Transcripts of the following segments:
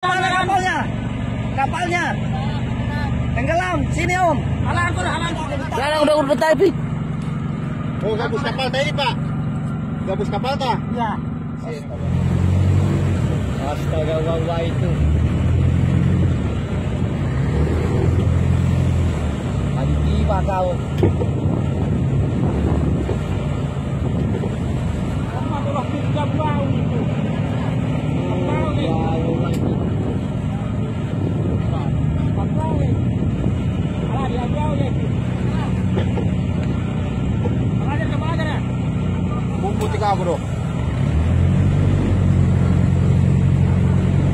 Mana kapalnya? Kapalnya. Tenggelam. Sini Om. Halang tuh, halang. Sekarang udah udah tapi. Oh, gabus kapal tadi, Pak. Gabus kapal tah? Ya. Astaga wawa itu. Tadi tiba kau. Tiga bro.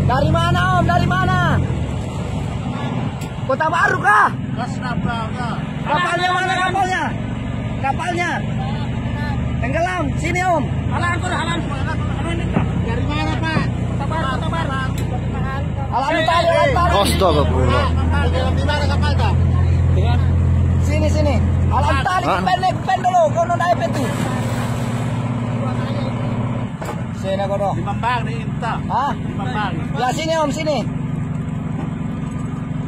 Dari mana Om? Dari mana? Kota Baru kah? Kapalnya mana kapalnya? Kapalnya. Tenggelam. Sini Om. Halang. Dari mana, Pak? Kota Baru, Kota. Astagfirullah. Di mana kapal? Sini, sini. Halang tali, pendek, pen dulu. Kau nunda itu. Sini kau dong. Di Mambang, di Inta. Hah? Di. Ya sini Om, sini.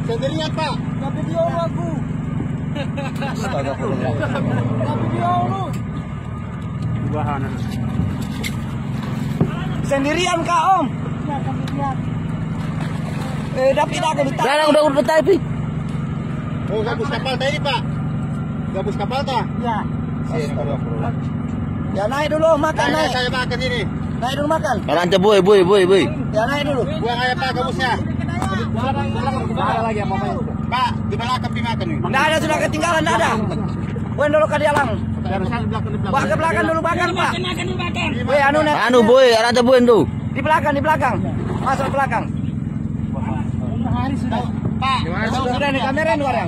Sendirian, Pak. Gak video aku. Astagfirullah. Gak video lu. Bahan. Sendirian kak Om? Iya, sendirian. Eh, tapi aku ditarik. Sekarang udah udah tapi. Oh, gabus kapal tadi, Pak. Gabus kapal tah? Ya. Astagfirullah. Ya naik dulu, makan naik. saya makan ini. Naik dulu makan. Kalau ante boy boy boy boy. Ya naik dulu. Buang aja, Pak, gabusnya. Ada lagi yang mau main. Pak, di belakang dimakan nih. Nggak ada sudah ketinggalan, nggak ada. Buang dulu ke belakang. Wah ke belakang dulu makan pak. Weh anu net. Anu boy, ante boy tuh. Di belakang, di belakang. Masuk ke belakang. Pak, Sudah nih kamera nih orang.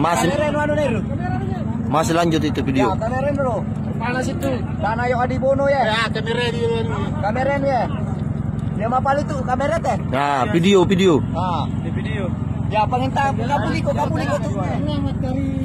Masih Kamera nih anu nih. lu. masih lanjut itu Ya video. kamera dulu. Panas itu. Dan ayo Adi Bono ya. ya, kamera di. Kamera ya. Dia mapal itu kamera teh. Nah, video video. Ah. Di video. Ya pengen tahu kapuliko kapuliko tuh. Selamat dari